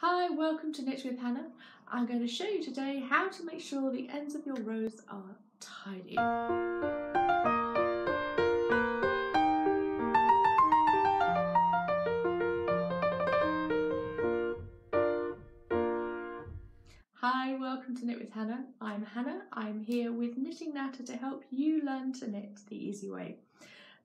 Hi, welcome to Knit with Hannah. I'm going to show you today how to make sure the ends of your rows are tidy. Hi, welcome to Knit with Hannah. I'm Hannah. I'm here with Knitting Natter to help you learn to knit the easy way.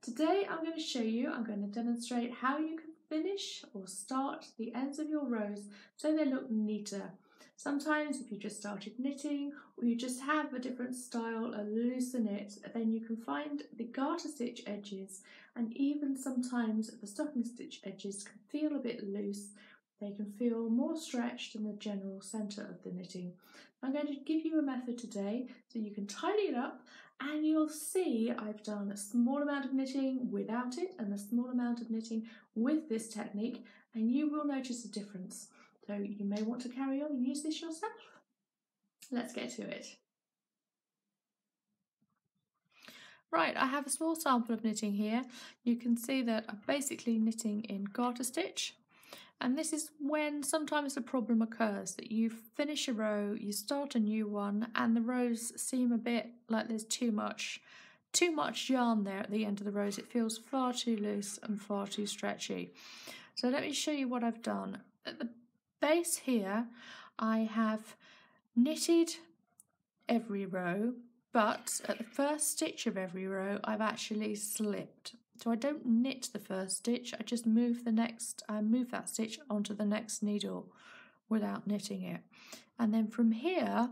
Today I'm going to show you, I'm going to demonstrate how you can finish or start the ends of your rows so they look neater. Sometimes if you just started knitting or you just have a different style, a looser knit, then you can find the garter stitch edges and even sometimes the stocking stitch edges can feel a bit loose. They can feel more stretched than the general centre of the knitting. I'm going to give you a method today so you can tidy it up and you'll see I've done a small amount of knitting without it and a small amount of knitting with this technique and you will notice a difference. So you may want to carry on and use this yourself. Let's get to it. Right, I have a small sample of knitting here. You can see that I'm basically knitting in garter stitch and this is when sometimes a problem occurs that you finish a row, you start a new one, and the rows seem a bit like there's too much too much yarn there at the end of the rows. It feels far too loose and far too stretchy. So let me show you what I've done. At the base here, I have knitted every row, but at the first stitch of every row, I've actually slipped. So I don't knit the first stitch, I just move the next, I move that stitch onto the next needle without knitting it. And then from here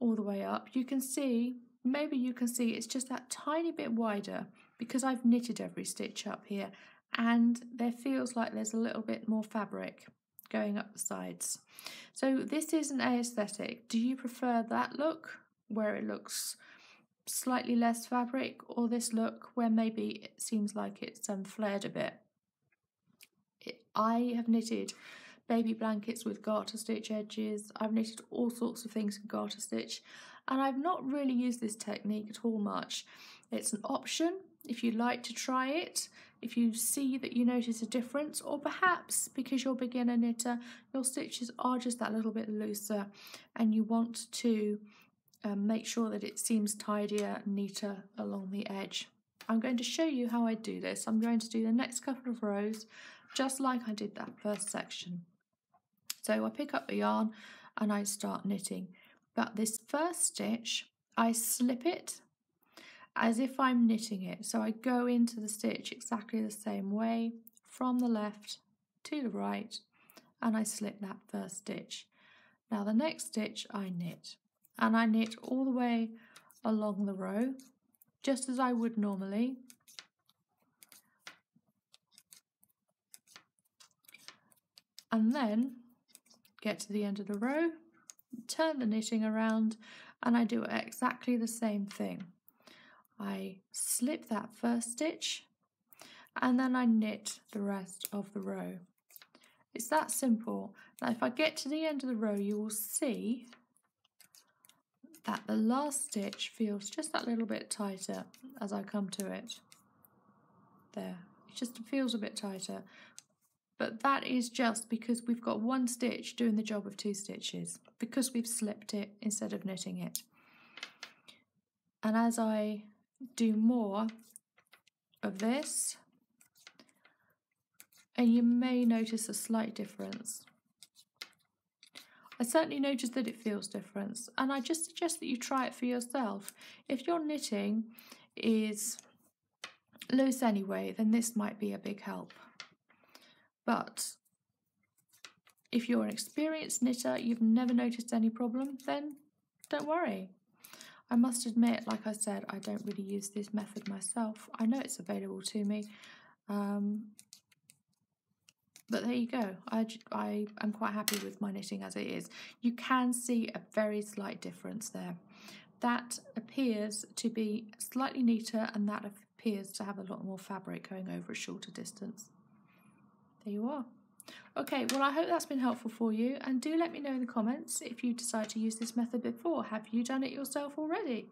all the way up, you can see, maybe you can see it's just that tiny bit wider because I've knitted every stitch up here and there feels like there's a little bit more fabric going up the sides. So this is an aesthetic. Do you prefer that look where it looks slightly less fabric or this look where maybe it seems like it's um, flared a bit. It, I have knitted baby blankets with garter stitch edges. I've knitted all sorts of things in garter stitch and I've not really used this technique at all much. It's an option if you like to try it, if you see that you notice a difference, or perhaps because you're a beginner knitter, your stitches are just that little bit looser and you want to um, make sure that it seems tidier, neater along the edge. I'm going to show you how I do this. I'm going to do the next couple of rows just like I did that first section. So I pick up the yarn and I start knitting. But this first stitch, I slip it as if I'm knitting it. So I go into the stitch exactly the same way from the left to the right and I slip that first stitch. Now the next stitch I knit and I knit all the way along the row just as I would normally. And then get to the end of the row turn the knitting around and I do exactly the same thing. I slip that first stitch and then I knit the rest of the row. It's that simple. Now if I get to the end of the row you will see that the last stitch feels just that little bit tighter as I come to it. There, it just feels a bit tighter. But that is just because we've got one stitch doing the job of two stitches, because we've slipped it instead of knitting it. And as I do more of this, and you may notice a slight difference. I certainly notice that it feels different, and I just suggest that you try it for yourself. If your knitting is loose anyway, then this might be a big help. But if you're an experienced knitter, you've never noticed any problem, then don't worry. I must admit, like I said, I don't really use this method myself. I know it's available to me, um, but there you go. I, I am quite happy with my knitting as it is. You can see a very slight difference there. That appears to be slightly neater and that appears to have a lot more fabric going over a shorter distance. There you are. Okay, well I hope that's been helpful for you and do let me know in the comments if you decide to use this method before. Have you done it yourself already?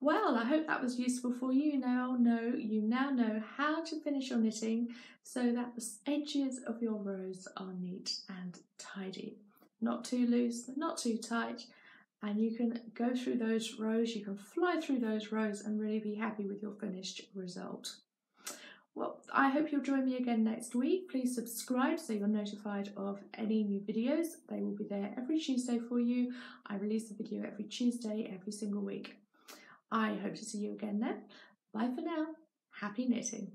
Well, I hope that was useful for you. Now know you now know how to finish your knitting so that the edges of your rows are neat and tidy. Not too loose, not too tight, and you can go through those rows, you can fly through those rows and really be happy with your finished result. Well, I hope you'll join me again next week. Please subscribe so you're notified of any new videos. They will be there every Tuesday for you. I release a video every Tuesday, every single week. I hope to see you again then. Bye for now. Happy knitting.